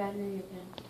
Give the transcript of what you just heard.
வேற என்ன:vera you